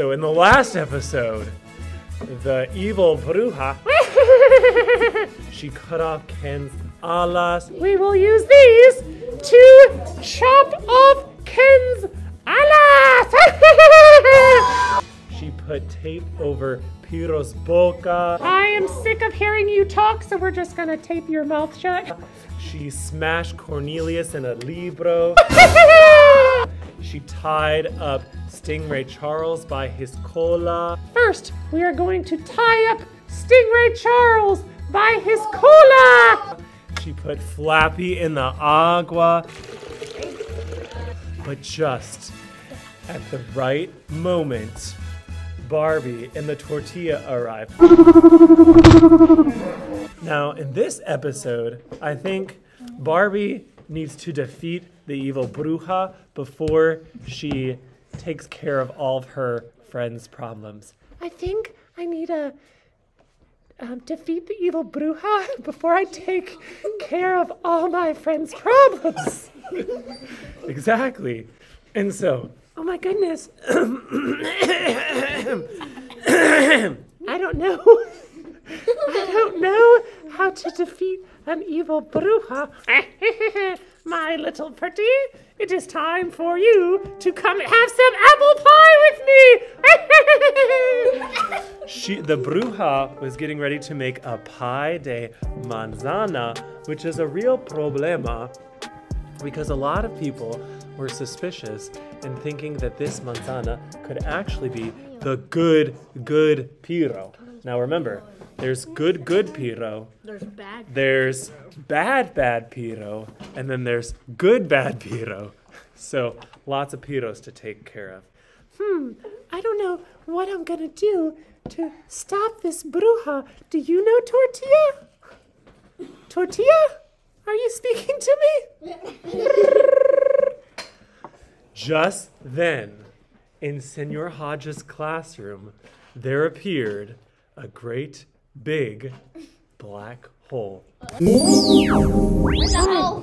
So in the last episode, the evil Bruja, she cut off Ken's alas. We will use these to chop off Ken's alas. She put tape over Pirro's boca. I am sick of hearing you talk, so we're just gonna tape your mouth shut. She smashed Cornelius in a libro. She tied up Stingray Charles by his cola. First, we are going to tie up Stingray Charles by his cola. She put Flappy in the agua. But just at the right moment, Barbie and the tortilla arrived. Now, in this episode, I think Barbie needs to defeat the evil Bruja before she takes care of all of her friends' problems. I think I need to um, defeat the evil Bruja before I take care of all my friends' problems. Exactly. And so, Oh my goodness. I don't know. I don't know how to defeat an evil bruja. my little pretty, it is time for you to come have some apple pie with me. she, the Bruja was getting ready to make a pie de manzana, which is a real problema because a lot of people were suspicious and thinking that this manzana could actually be the good, good Pirro. Now remember, there's good, good Pirro, There's bad. there's bad, bad Pirro, and then there's good, bad Pirro. So lots of Pirros to take care of. hmm, I don't know what I'm gonna do to stop this bruja. Do you know Tortilla? Tortilla? Are you speaking to me? Just then, in Senor Hodge's classroom, there appeared a great big black hole.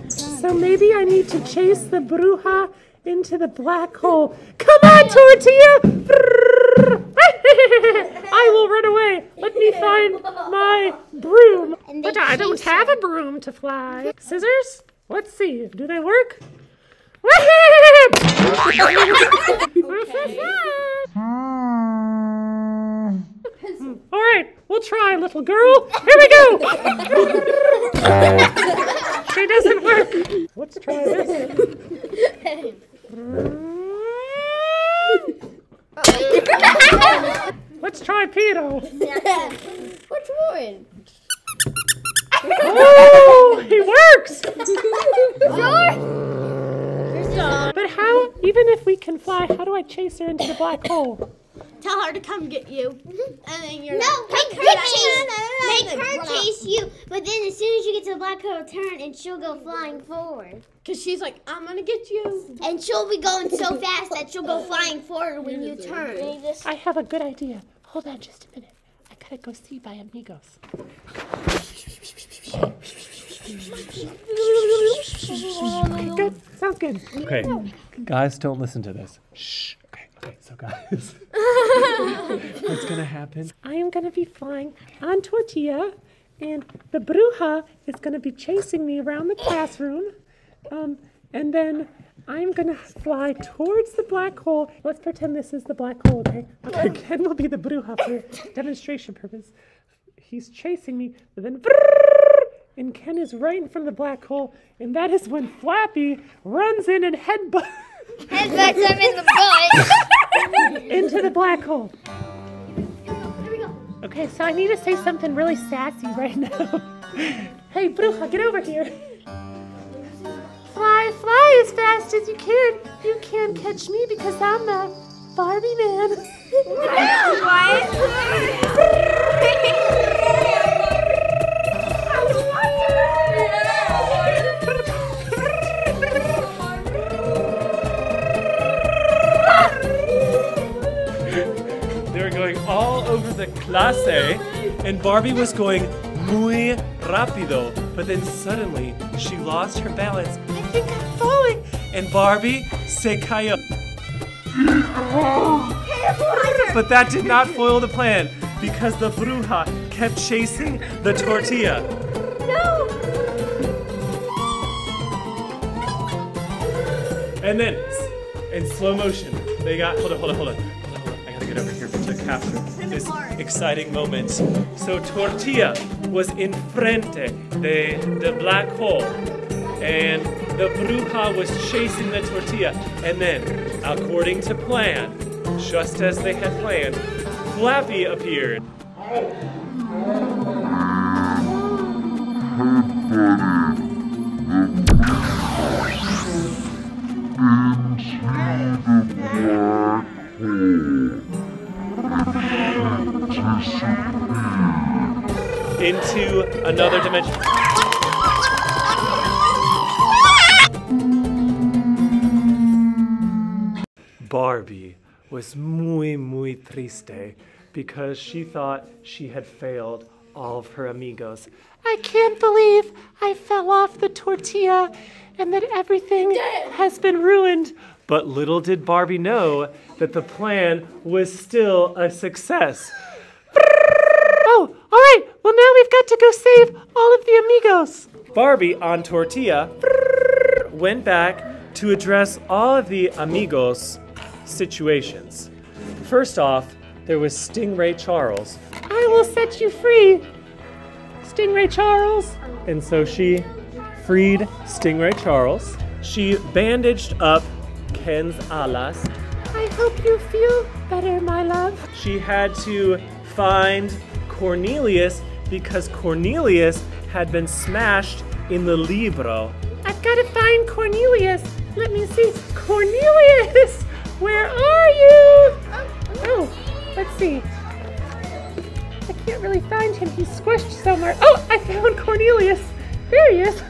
So maybe I need to chase the bruja into the black hole. Come on, Tortilla! I will run away. Let me find my broom. But I don't have a broom to fly. Scissors? Let's see. Do they work? All right, we'll try, little girl. Here we go. it doesn't work. Let's try this. Let's try Peter. Which one? Oh, he works. Sure. But how, even if we can fly, how do I chase her into the black hole? Tell her to come get you. Mm-hmm. And then you're No, like, make her chase. Make her chase you, but then as soon as you get to the black hole, turn and she'll go flying forward. Because she's like, I'm going to get you. And she'll be going so fast that she'll go flying forward when you turn. I have a good idea. Hold on just a minute. I gotta go see my amigos. Good. Sounds good. Okay, guys, don't listen to this. Shh. Okay, okay, so guys, what's gonna happen? I am gonna be flying on Tortilla, and the Bruja is gonna be chasing me around the classroom. Um, and then I'm gonna fly towards the black hole. Let's pretend this is the black hole, okay? Okay, Ken will be the Bruja for demonstration purpose. He's chasing me, but then and Ken is right in front of the black hole, and that is when Flappy runs in and headbutts Headbutts him in the butt. into the black hole. Here we go. Okay, so I need to say something really sassy right now. hey, Bruja, get over here. Fly, fly as fast as you can. You can't catch me because I'm the Barbie man. all over the clase, and Barbie was going muy rápido. But then suddenly she lost her balance. I think I'm falling. And Barbie se cayó. But that did not foil the plan because the bruja kept chasing the tortilla. No. And then, in slow motion, they got. Hold on, hold on, hold on. This exciting moment. So, tortilla was in frente de the black hole, and the bruja was chasing the tortilla. And then, according to plan, just as they had planned, Flappy appeared. Another dimension. Barbie was muy, muy triste because she thought she had failed all of her amigos. I can't believe I fell off the tortilla and that everything has been ruined. But little did Barbie know that the plan was still a success. Well, now we've got to go save all of the amigos. Barbie on Tortilla went back to address all of the amigos situations. First off, there was Stingray Charles. I will set you free, Stingray Charles. And so she freed Stingray Charles. She bandaged up Ken's alas. I hope you feel better, my love. She had to find Cornelius because Cornelius had been smashed in the libro. I've got to find Cornelius. Let me see. Cornelius, where are you? Oh, let's see. I can't really find him. He's squished somewhere. Oh, I found Cornelius. There he is.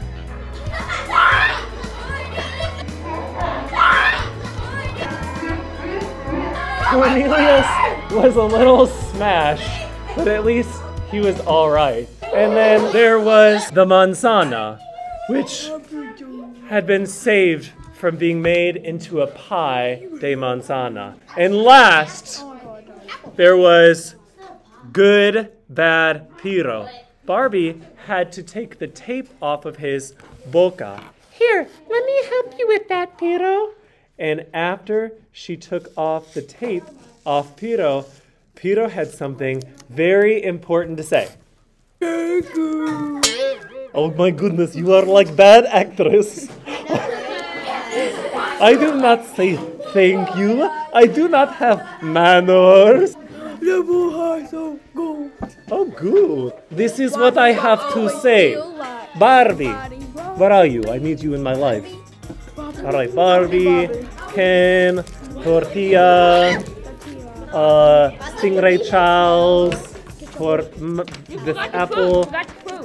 Cornelius was a little smashed, but at least he was all right. And then there was the manzana, which had been saved from being made into a pie de manzana. And last, there was good, bad Pirro. Barbie had to take the tape off of his boca. Here, let me help you with that, Pirro. And after she took off the tape off Pirro, Pirro had something very important to say. Thank you! Oh my goodness, you are like bad actress. I do not say thank you. I do not have manners. Oh, good. This is what I have to say. Barbie, where are you? I need you in my life. All right, Barbie, Ken, Tortilla, uh, Stingray Charles, for this apple,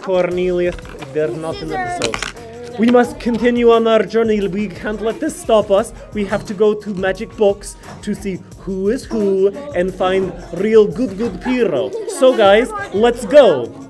Cornelius. There's not an episode. We must continue on our journey. We can't let this stop us. We have to go to magic books to see who is who and find real good good Pirro. So guys, let's go.